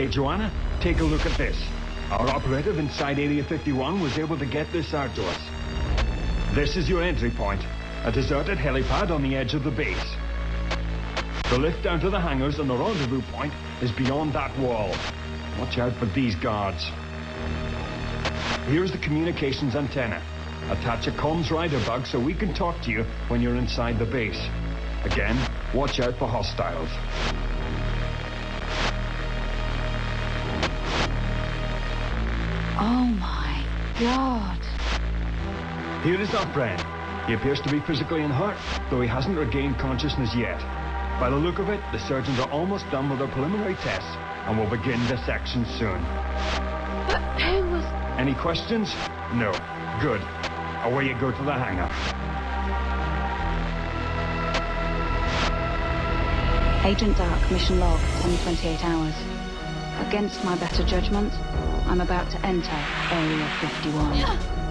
Okay, Joanna, take a look at this. Our operative inside Area 51 was able to get this out to us. This is your entry point, a deserted helipad on the edge of the base. The lift down to the hangars and the rendezvous point is beyond that wall. Watch out for these guards. Here's the communications antenna. Attach a comms rider bug so we can talk to you when you're inside the base. Again, watch out for hostiles. Oh my god. Here is our friend. He appears to be physically unhurt, though he hasn't regained consciousness yet. By the look of it, the surgeons are almost done with their preliminary tests and will begin dissection soon. But who was... Any questions? No. Good. Away you go to the hangar. Agent Dark, mission log, 1028 hours. Against my better judgment, I'm about to enter Area 51.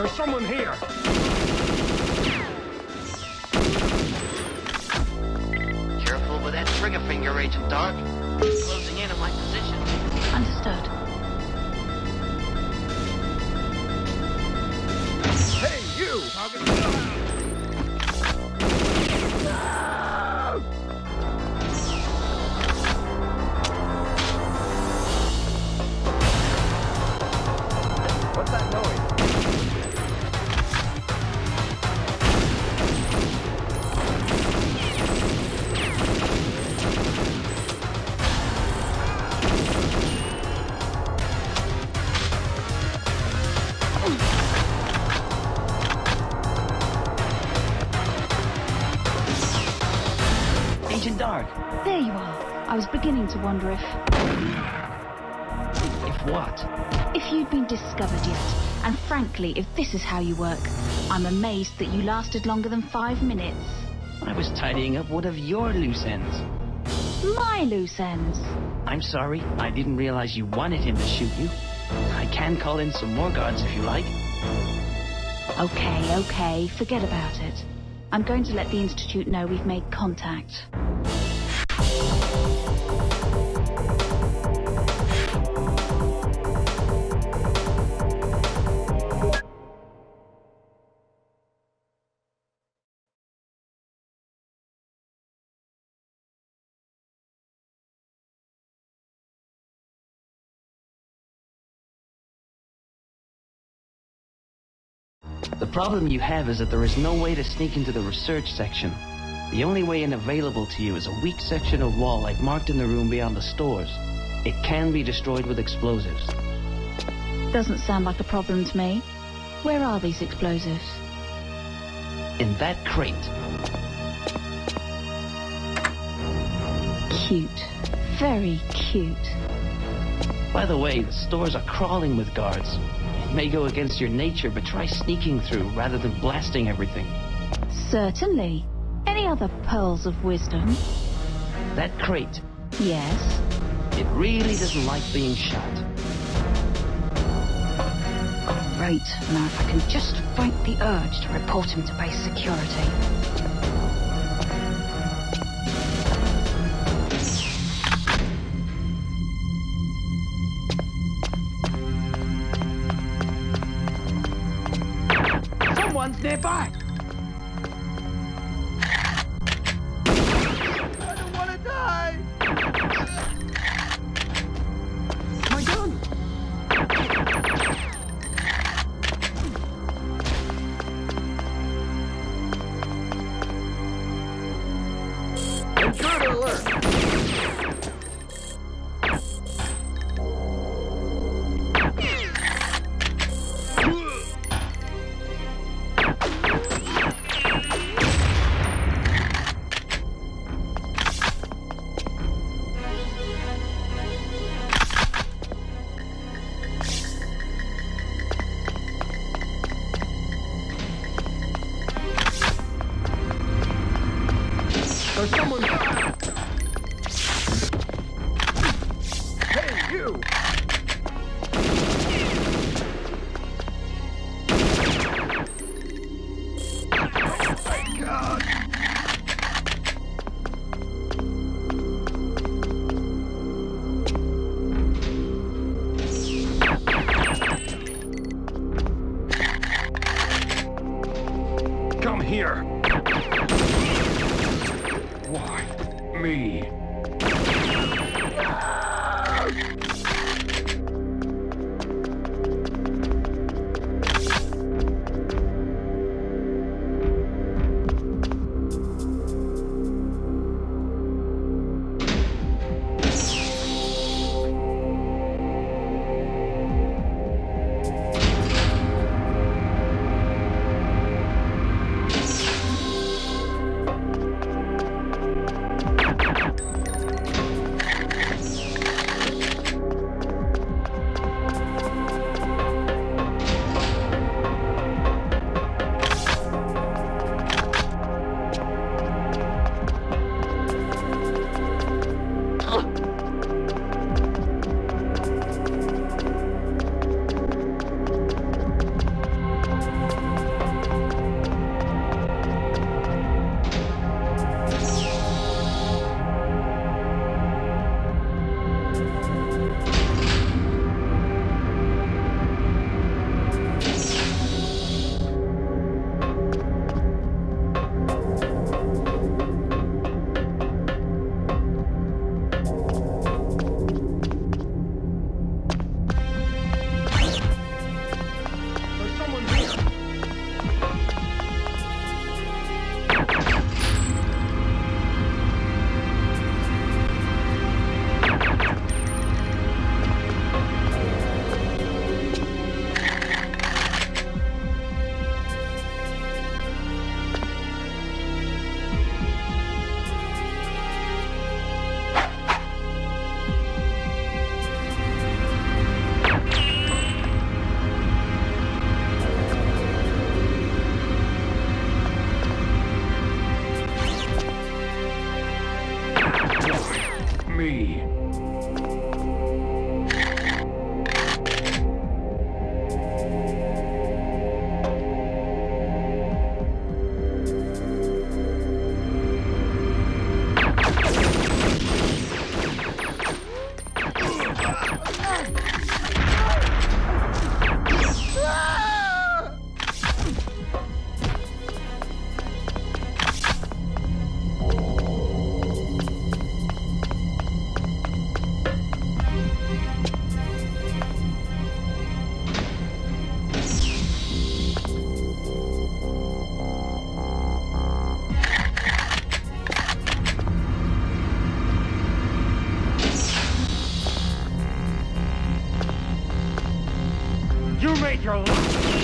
There's someone here! Careful with that trigger finger, Agent Dark. Closing in on my position. Understood. Hey, you! Agent Dark, There you are. I was beginning to wonder if... if what? if you'd been discovered yet. And frankly, if this is how you work, I'm amazed that you lasted longer than five minutes. I was tidying up one of your loose ends. My loose ends. I'm sorry, I didn't realize you wanted him to shoot you. I can call in some more guards if you like. Okay, okay, forget about it. I'm going to let the Institute know we've made contact. The problem you have is that there is no way to sneak into the research section. The only way in available to you is a weak section of wall I've marked in the room beyond the stores. It can be destroyed with explosives. Doesn't sound like a problem to me. Where are these explosives? In that crate, Cute. Very cute. by the way, the stores are crawling with guards. It may go against your nature, but try sneaking through rather than blasting everything. Certainly. Any other pearls of wisdom? That crate, Yes. it really doesn't like being shot. Great. Now if I can just fight the urge to report him to base security. free. You made your life.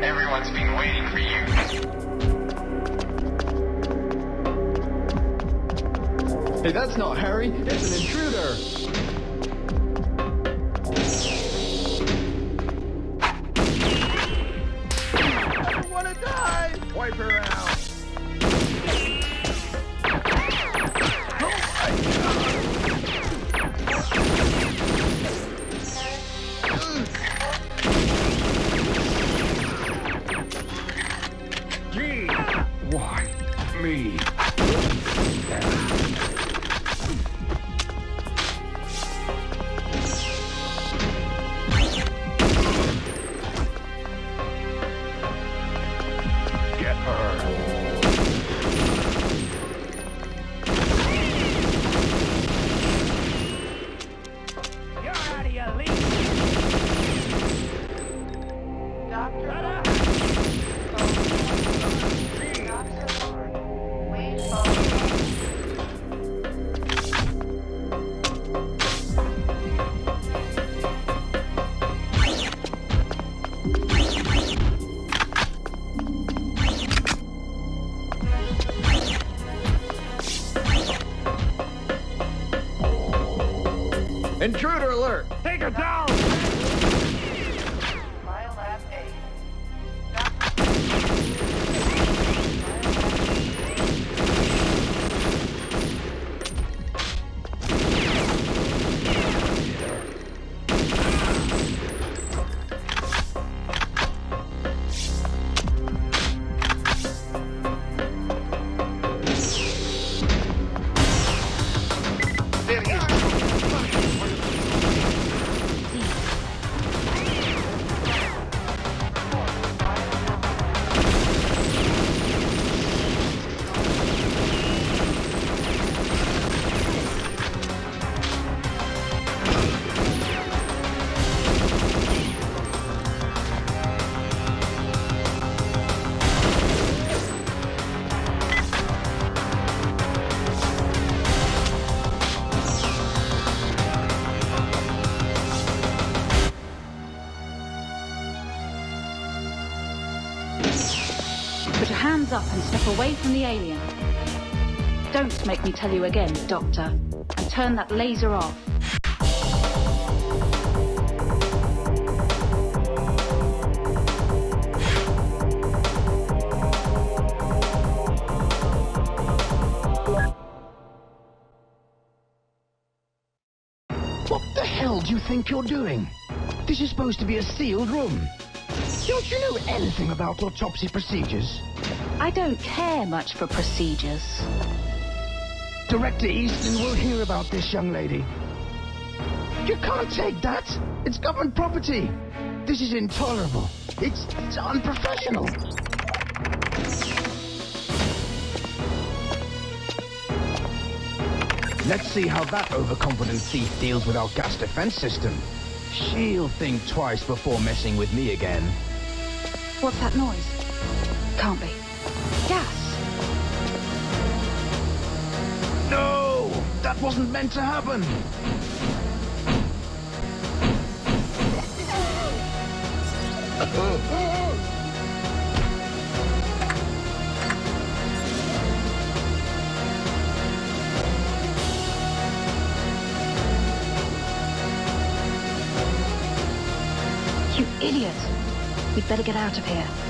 Everyone's been waiting for you. Hey, that's not Harry. It's an intruder. Wanna die. Wipe her out. Down. Away from the alien. Don't make me tell you again, Doctor. And turn that laser off. What the hell do you think you're doing? This is supposed to be a sealed room. Don't you know anything about autopsy procedures? I don't care much for procedures. Director Easton will hear about this young lady. You can't take that. It's government property. This is intolerable. It's, it's unprofessional. Let's see how that overconfident thief deals with our gas defense system. She'll think twice before messing with me again. What's that noise? Can't be. Gas. No! That wasn't meant to happen! You idiot. We'd better get out of here.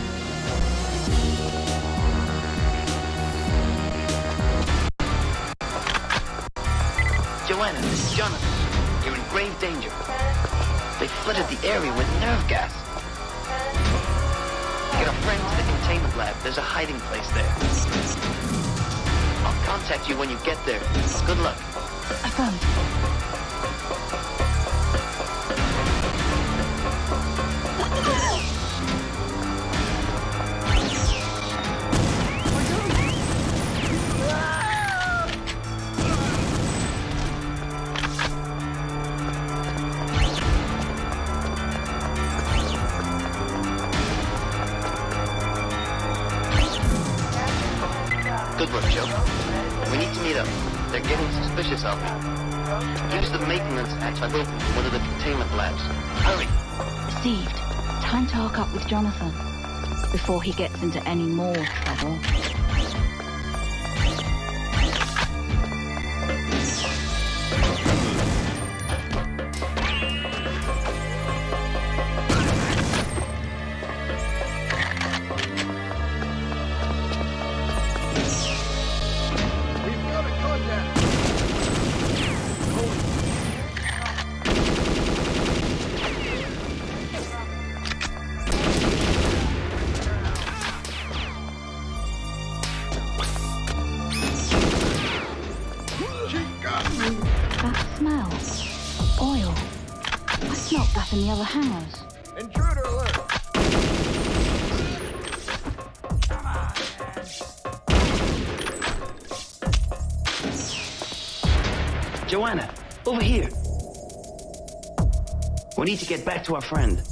Joanna, Jonathan. You're in grave danger. They flooded the area with nerve gas. Get a friend to the containment lab. There's a hiding place there. I'll contact you when you get there. Good luck. Affirmative. Good They're getting suspicious of me. Use the maintenance hatch I've one of the containment labs. Hurry. Received. Time to hook up with Jonathan before he gets into any more trouble. Over here. We need to get back to our friend.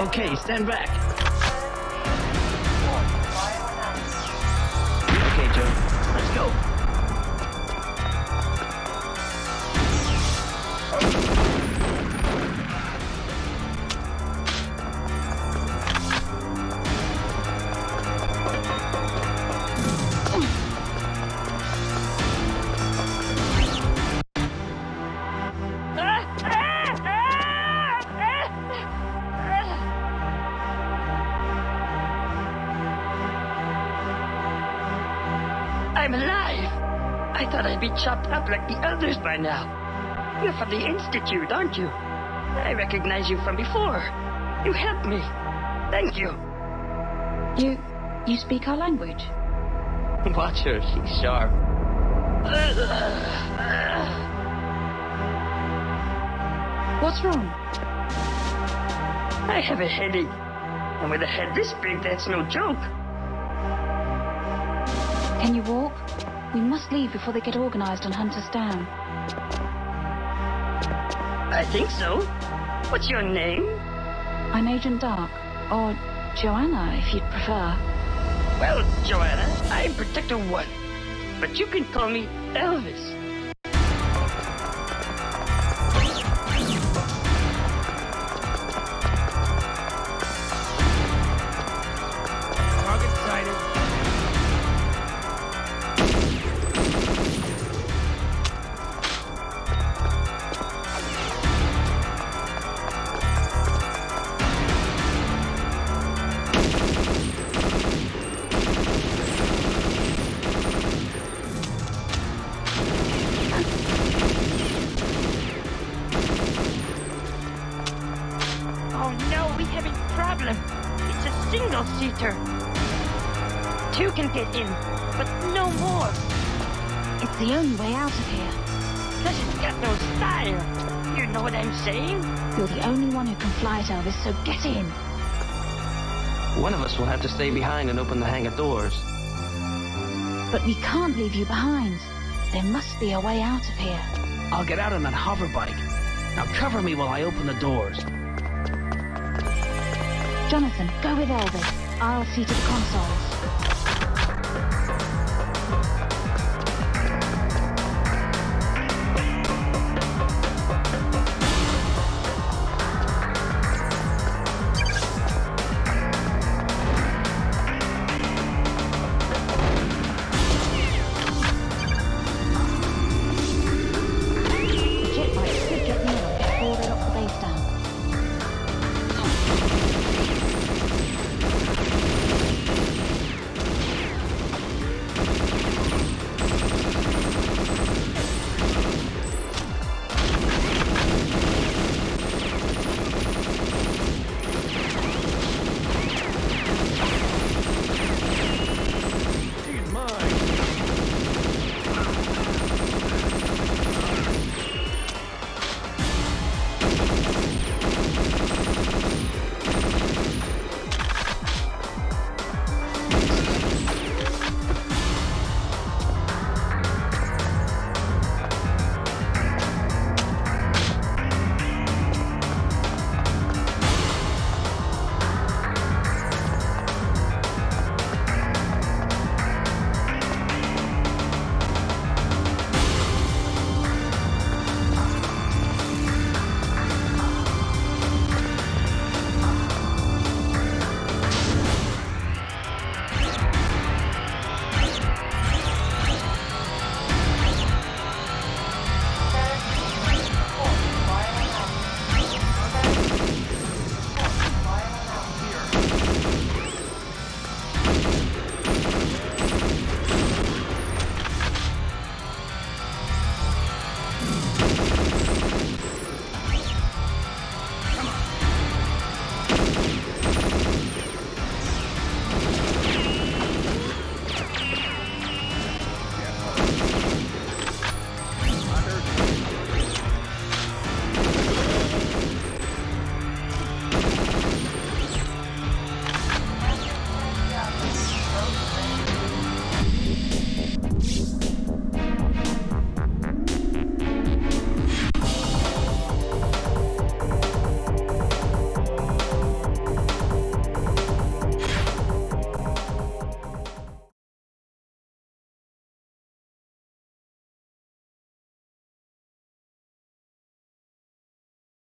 Okay, stand back. Okay, Joe. Let's go. Thought chopped up like the others by now. You're from the Institute, aren't you? I recognize you from before. You helped me. Thank you. You. you speak our language? Watch her, she's sharp. What's wrong? I have a headache. And with a head this big, that's no joke. Can you walk? We must leave before they get organized and hunt us down. I think so. What's your name? I'm Agent Dark, or Joanna, if you'd prefer. Well, Joanna, I'm Protector One, but you can call me Elvis. In, but no more. It's the only way out of here. Plus it's got no style. You know what I'm saying? You're the only one who can fly it, Elvis, so get in. One of us will have to stay behind and open the hangar doors. But we can't leave you behind. There must be a way out of here. I'll get out on that hover bike. Now cover me while I open the doors. Jonathan, go with Elvis. I'll see to the consoles.